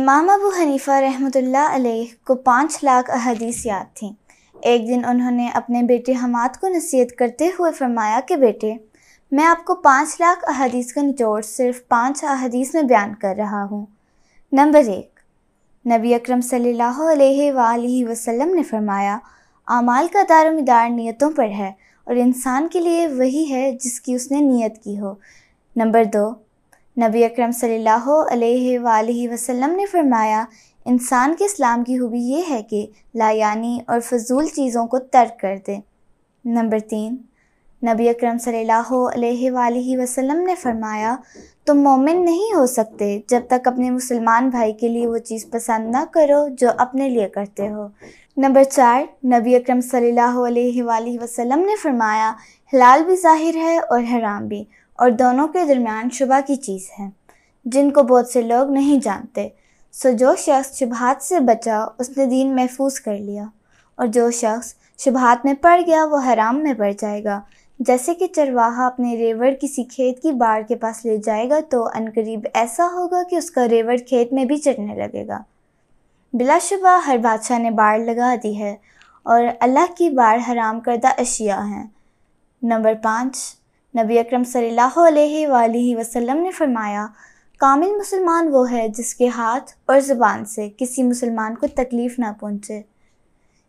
امام ابو حنیفہ رحمۃ اللہ علیہ کو پانچ لاکھ احادیث یاد تھیں۔ ایک دن انہوں نے اپنے بیٹے حماد کو نصیحت کرتے ہوئے فرمایا کہ بیٹے، میں آپ کو پانچ لاکھ احادیث کا نچوڑ صرف پانچ احادیث میں بیان کر رہا ہوں۔ نمبر ایک، نبی اکرم صلی اللہ علیہ وآلہ وسلم نے فرمایا، اعمال کا دار و مدار نیتوں پر ہے اور انسان کے لیے وہی ہے جس کی اس نے نیت کی ہو۔ نمبر دو نبی اکرم صلی اللہ علیہ وآلہ وسلم نے فرمایا، انسان کے اسلام کی خوبی یہ ہے کہ لایانی اور فضول چیزوں کو ترک کر دے۔ نمبر تین، نبی اکرم صلی اللہ علیہ وآلہ وسلم نے فرمایا، تم مومن نہیں ہو سکتے جب تک اپنے مسلمان بھائی کے لیے وہ چیز پسند نہ کرو جو اپنے لیے کرتے ہو۔ نمبر چار، نبی اکرم صلی اللہ علیہ وآلہ وسلم نے فرمایا، حلال بھی ظاہر ہے اور حرام بھی۔ اور دونوں کے درمیان شبہ کی چیز ہے۔ جن کو بہت سے لوگ نہیں جانتے، سو جو شخص شبہات سے بچا، اس نے دین محفوظ کر لیا۔ اور جو شخص شبہات میں پڑ گیا، وہ حرام میں پڑ جائے گا۔ جیسے کہ چرواہا اپنے ریوڑ کسی کھیت کی باڑ کے پاس لے جائے گا، تو قریب ایسا ہوگا کہ اس کا ریوڑ کھیت میں بھی چڑھنے لگے گا۔ بلا شبہ ہر بادشاہ نے باڑ لگا دی ہے، اور اللہ کی باڑ حرام کردہ اشیاء ہیں۔ نمبر پانچ نبی اکرم صلی اللہ علیہ وآلہ وسلم نے فرمایا، کامل مسلمان وہ ہے جس کے ہاتھ اور زبان سے کسی مسلمان کو تکلیف نہ پہنچے۔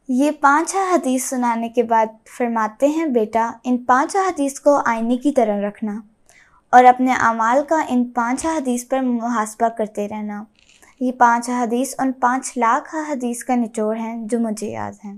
یہ پانچ حدیث سنانے کے بعد فرماتے ہیں، بیٹا، ان پانچ حدیث کو آئینے کی طرح رکھنا اور اپنے اعمال کا ان پانچ حدیث پر محاسبہ کرتے رہنا۔ یہ پانچ حدیث ان پانچ لاکھ حدیث کا نچوڑ ہیں جو مجھے یاد ہیں۔